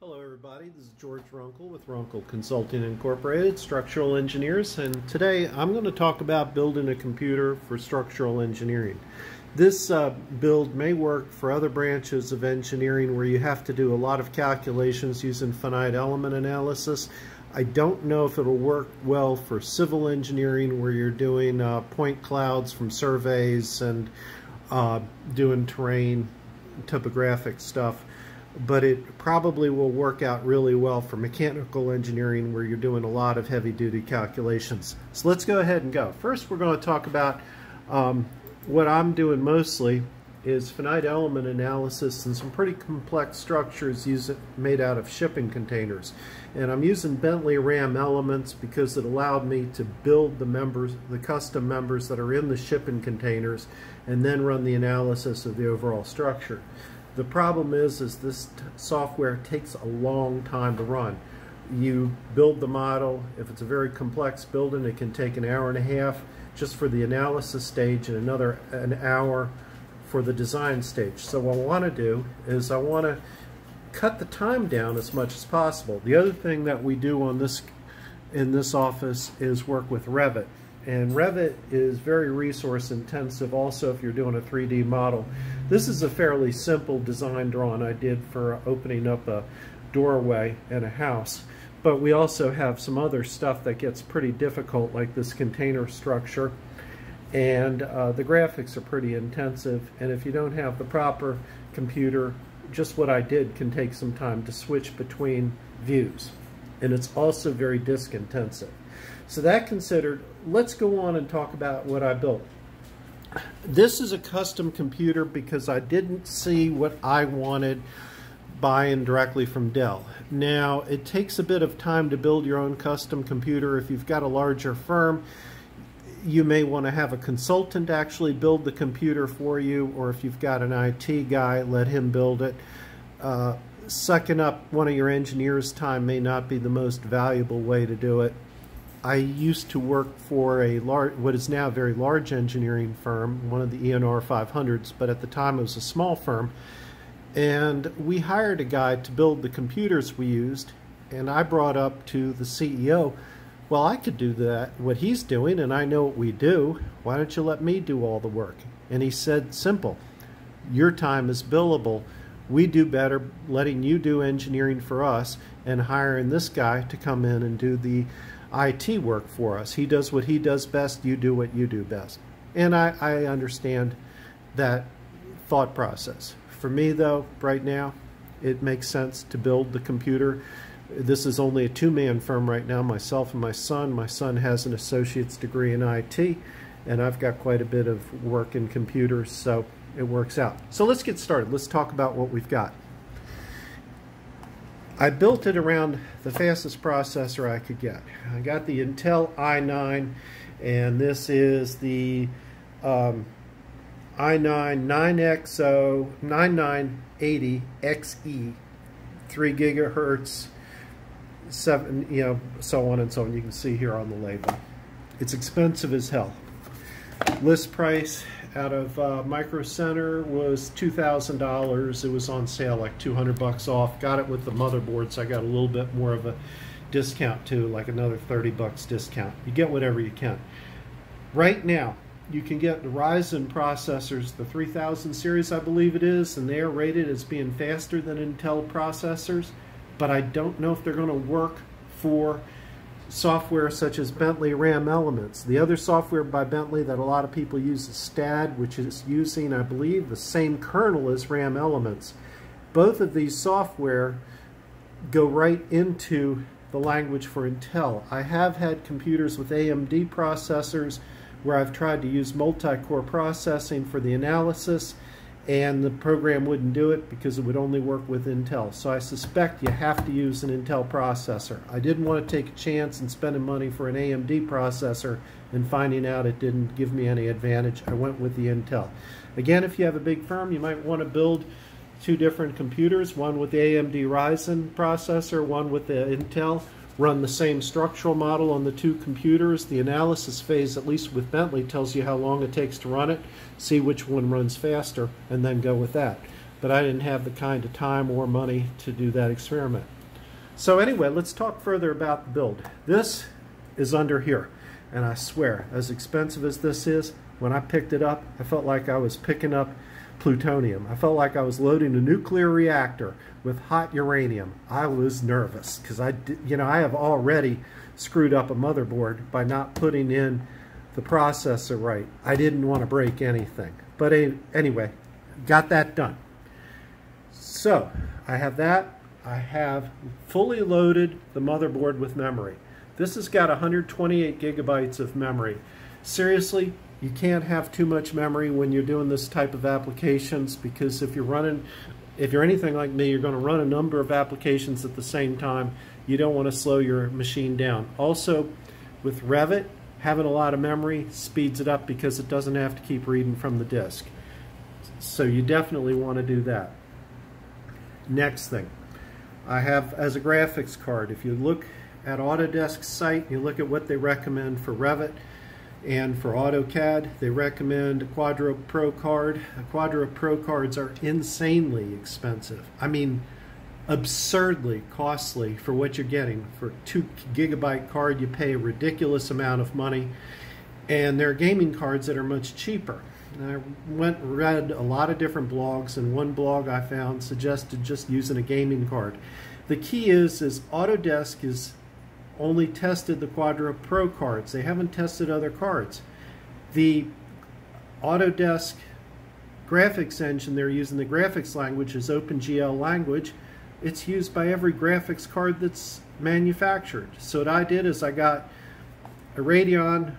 Hello everybody, this is George Runkle with Runkle Consulting Incorporated, structural engineers, and today I'm going to talk about building a computer for structural engineering. This uh, build may work for other branches of engineering where you have to do a lot of calculations using finite element analysis. I don't know if it'll work well for civil engineering where you're doing uh, point clouds from surveys and uh, doing terrain topographic stuff but it probably will work out really well for mechanical engineering where you're doing a lot of heavy duty calculations. So let's go ahead and go. First we're going to talk about um, what I'm doing mostly is finite element analysis and some pretty complex structures made out of shipping containers. And I'm using Bentley RAM elements because it allowed me to build the members, the custom members that are in the shipping containers and then run the analysis of the overall structure. The problem is, is this software takes a long time to run. You build the model, if it's a very complex building, it can take an hour and a half just for the analysis stage and another an hour for the design stage. So what I want to do is I want to cut the time down as much as possible. The other thing that we do on this in this office is work with Revit. And Revit is very resource intensive also if you're doing a 3D model. This is a fairly simple design drawing I did for opening up a doorway in a house. But we also have some other stuff that gets pretty difficult like this container structure. And uh, the graphics are pretty intensive. And if you don't have the proper computer, just what I did can take some time to switch between views. And it's also very disk intensive. So that considered, let's go on and talk about what I built. This is a custom computer because I didn't see what I wanted buying directly from Dell. Now, it takes a bit of time to build your own custom computer. If you've got a larger firm, you may want to have a consultant actually build the computer for you, or if you've got an IT guy, let him build it. Uh, sucking up one of your engineers' time may not be the most valuable way to do it. I used to work for a large, what is now a very large engineering firm, one of the ENR 500s, but at the time it was a small firm. And we hired a guy to build the computers we used, and I brought up to the CEO, well, I could do that, what he's doing, and I know what we do. Why don't you let me do all the work? And he said, simple, your time is billable. We do better letting you do engineering for us and hiring this guy to come in and do the IT work for us. He does what he does best, you do what you do best. And I, I understand that thought process. For me, though, right now, it makes sense to build the computer. This is only a two-man firm right now, myself and my son. My son has an associate's degree in IT, and I've got quite a bit of work in computers, so it works out. So let's get started. Let's talk about what we've got. I built it around the fastest processor I could get. I got the Intel i9 and this is the um, i9 9XO 9980XE 3 gigahertz 7 you know so on and so on you can see here on the label it's expensive as hell list price out of uh, Micro Center was $2,000. It was on sale like 200 bucks off. Got it with the motherboard, so I got a little bit more of a discount too, like another 30 bucks discount. You get whatever you can. Right now, you can get the Ryzen processors, the 3000 series I believe it is, and they are rated as being faster than Intel processors, but I don't know if they're going to work for software such as Bentley RAM Elements. The other software by Bentley that a lot of people use is STAAD, which is using, I believe, the same kernel as RAM Elements. Both of these software go right into the language for Intel. I have had computers with AMD processors where I've tried to use multi-core processing for the analysis and the program wouldn't do it because it would only work with Intel. So I suspect you have to use an Intel processor. I didn't want to take a chance and spending money for an AMD processor and finding out it didn't give me any advantage. I went with the Intel. Again, if you have a big firm, you might want to build two different computers, one with the AMD Ryzen processor, one with the Intel run the same structural model on the two computers. The analysis phase, at least with Bentley, tells you how long it takes to run it, see which one runs faster, and then go with that. but I didn't have the kind of time or money to do that experiment. So anyway, let's talk further about the build. This is under here, and I swear, as expensive as this is, when I picked it up, I felt like I was picking up plutonium. I felt like I was loading a nuclear reactor with hot uranium. I was nervous because I, you know, I have already screwed up a motherboard by not putting in the processor right. I didn't want to break anything. But anyway, got that done. So I have that. I have fully loaded the motherboard with memory. This has got 128 gigabytes of memory. Seriously, you can't have too much memory when you're doing this type of applications because if you're running, if you're anything like me, you're going to run a number of applications at the same time. You don't want to slow your machine down. Also, with Revit, having a lot of memory speeds it up because it doesn't have to keep reading from the disk. So you definitely want to do that. Next thing, I have as a graphics card, if you look at Autodesk's site, you look at what they recommend for Revit, and for AutoCAD, they recommend a Quadro Pro card. Quadro Pro cards are insanely expensive. I mean, absurdly costly for what you're getting. For two gigabyte card, you pay a ridiculous amount of money. And there are gaming cards that are much cheaper. And I went read a lot of different blogs, and one blog I found suggested just using a gaming card. The key is, is Autodesk is only tested the Quadro Pro cards. They haven't tested other cards. The Autodesk graphics engine they're using, the graphics language is OpenGL language. It's used by every graphics card that's manufactured. So what I did is I got a Radeon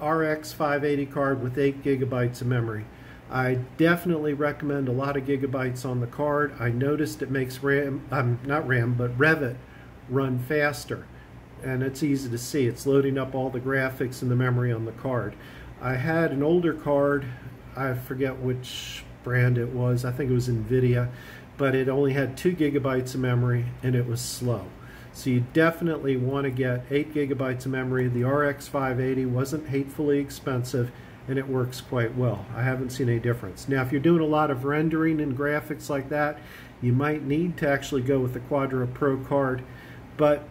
RX 580 card with 8 gigabytes of memory. I definitely recommend a lot of gigabytes on the card. I noticed it makes RAM, um, not RAM, but Revit run faster and it's easy to see. It's loading up all the graphics and the memory on the card. I had an older card, I forget which brand it was, I think it was NVIDIA, but it only had 2 gigabytes of memory and it was slow. So you definitely want to get 8 gigabytes of memory. The RX 580 wasn't hatefully expensive and it works quite well. I haven't seen any difference. Now if you're doing a lot of rendering and graphics like that, you might need to actually go with the Quadro Pro card, but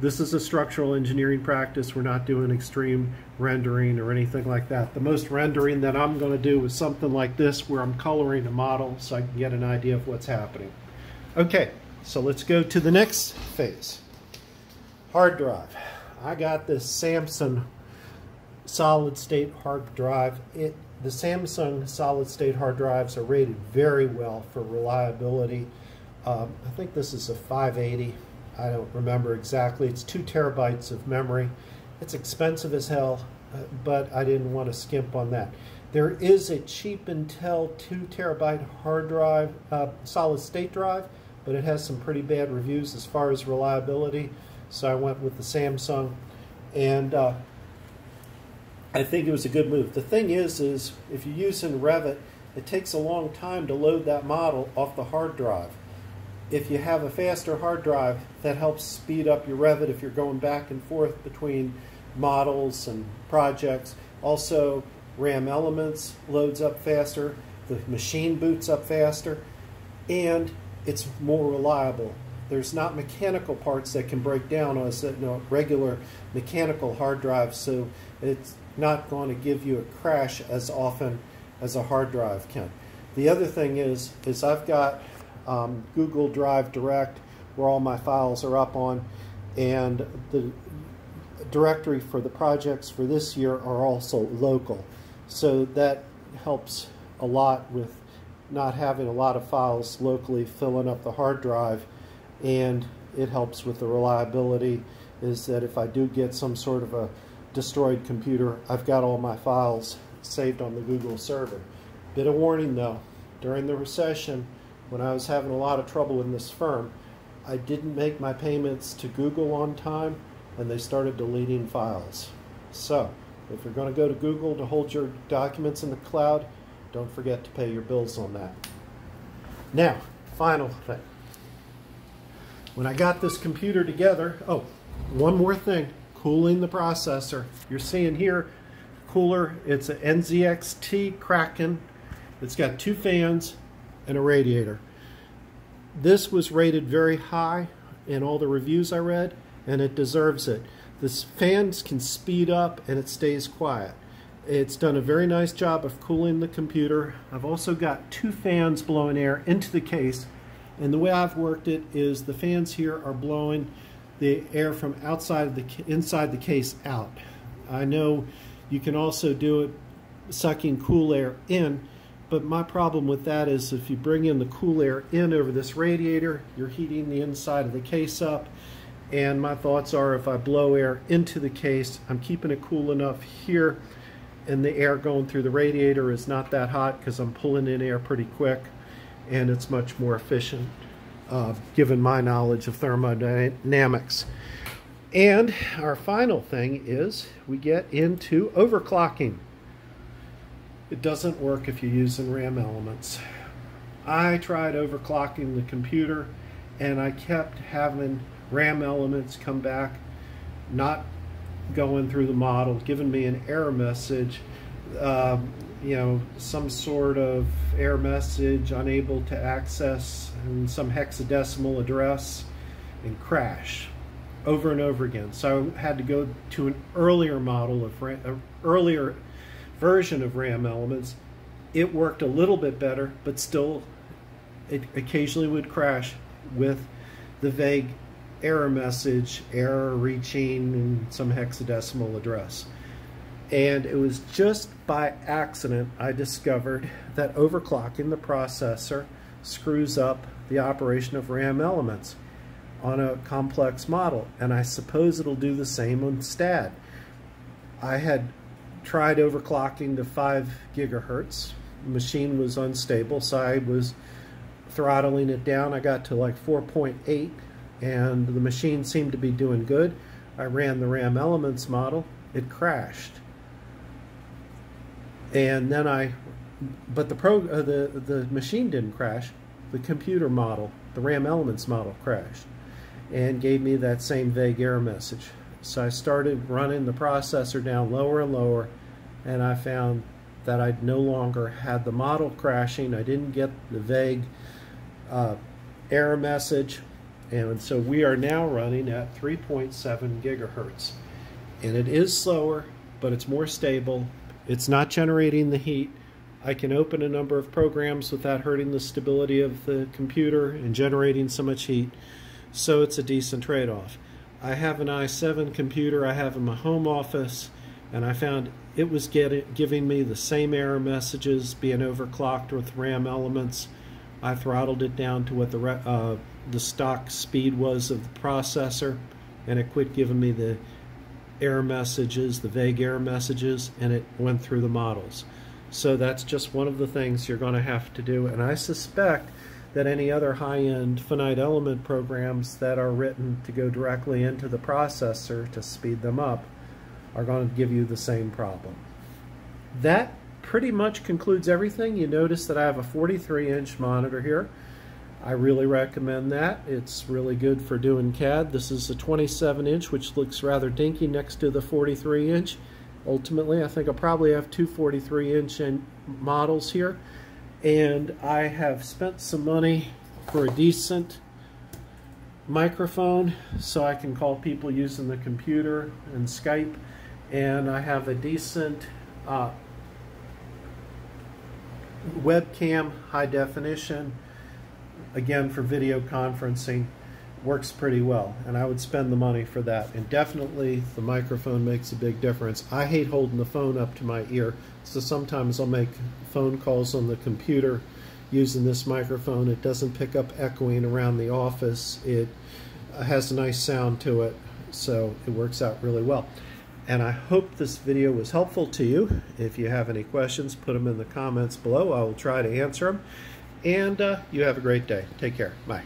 this is a structural engineering practice. We're not doing extreme rendering or anything like that. The most rendering that I'm going to do is something like this where I'm coloring a model so I can get an idea of what's happening. Okay, so let's go to the next phase. Hard drive. I got this Samsung solid state hard drive. It The Samsung solid state hard drives are rated very well for reliability. Um, I think this is a 580 I don't remember exactly. It's two terabytes of memory. It's expensive as hell, uh, but I didn't want to skimp on that. There is a cheap Intel 2 terabyte hard drive, uh, solid state drive, but it has some pretty bad reviews as far as reliability. So I went with the Samsung, and uh, I think it was a good move. The thing is, is if you use in Revit, it takes a long time to load that model off the hard drive if you have a faster hard drive, that helps speed up your Revit if you're going back and forth between models and projects. Also, RAM Elements loads up faster, the machine boots up faster, and it's more reliable. There's not mechanical parts that can break down on a regular mechanical hard drive, so it's not going to give you a crash as often as a hard drive can. The other thing is, is I've got um, Google Drive Direct, where all my files are up on, and the directory for the projects for this year are also local. So that helps a lot with not having a lot of files locally filling up the hard drive and it helps with the reliability is that if I do get some sort of a destroyed computer, I've got all my files saved on the Google server. Bit of warning though, during the recession, when I was having a lot of trouble in this firm, I didn't make my payments to Google on time and they started deleting files. So, if you're going to go to Google to hold your documents in the cloud, don't forget to pay your bills on that. Now, final thing. When I got this computer together, oh, one more thing, cooling the processor. You're seeing here, cooler, it's an NZXT Kraken. It's got two fans, and a radiator. This was rated very high in all the reviews I read, and it deserves it. The fans can speed up and it stays quiet. It's done a very nice job of cooling the computer. I've also got two fans blowing air into the case, and the way I've worked it is the fans here are blowing the air from outside the inside the case out. I know you can also do it sucking cool air in, but my problem with that is if you bring in the cool air in over this radiator, you're heating the inside of the case up. And my thoughts are if I blow air into the case, I'm keeping it cool enough here and the air going through the radiator is not that hot because I'm pulling in air pretty quick and it's much more efficient uh, given my knowledge of thermodynamics. And our final thing is we get into overclocking. It doesn't work if you're using RAM elements. I tried overclocking the computer and I kept having RAM elements come back not going through the model, giving me an error message, uh, you know, some sort of error message, unable to access and some hexadecimal address, and crash over and over again. So I had to go to an earlier model of RAM, earlier version of RAM elements. It worked a little bit better, but still it occasionally would crash with the vague error message, error reaching and some hexadecimal address. And it was just by accident I discovered that overclocking the processor screws up the operation of RAM elements on a complex model. And I suppose it'll do the same on STAAD. I had tried overclocking to 5 gigahertz. The machine was unstable, so I was throttling it down. I got to like 4.8 and the machine seemed to be doing good. I ran the RAM elements model. It crashed and then I, but the pro uh, the the machine didn't crash. The computer model, the RAM elements model, crashed, and gave me that same vague error message. So I started running the processor down lower and lower, and I found that I no longer had the model crashing. I didn't get the vague uh, error message, and so we are now running at 3.7 gigahertz, and it is slower, but it's more stable it's not generating the heat. I can open a number of programs without hurting the stability of the computer and generating so much heat. So it's a decent trade-off. I have an i7 computer I have in my home office and I found it was getting, giving me the same error messages being overclocked with RAM elements. I throttled it down to what the, uh, the stock speed was of the processor and it quit giving me the error messages, the vague error messages, and it went through the models. So that's just one of the things you're going to have to do. And I suspect that any other high-end finite element programs that are written to go directly into the processor to speed them up are going to give you the same problem. That pretty much concludes everything. You notice that I have a 43-inch monitor here. I really recommend that. It's really good for doing CAD. This is a 27 inch, which looks rather dinky next to the 43 inch. Ultimately, I think I'll probably have two 43 inch models here. And I have spent some money for a decent microphone so I can call people using the computer and Skype. And I have a decent uh, webcam, high definition, again for video conferencing works pretty well and I would spend the money for that. And definitely the microphone makes a big difference. I hate holding the phone up to my ear so sometimes I'll make phone calls on the computer using this microphone. It doesn't pick up echoing around the office. It has a nice sound to it so it works out really well. And I hope this video was helpful to you. If you have any questions put them in the comments below. I will try to answer them. And uh, you have a great day. Take care. Bye.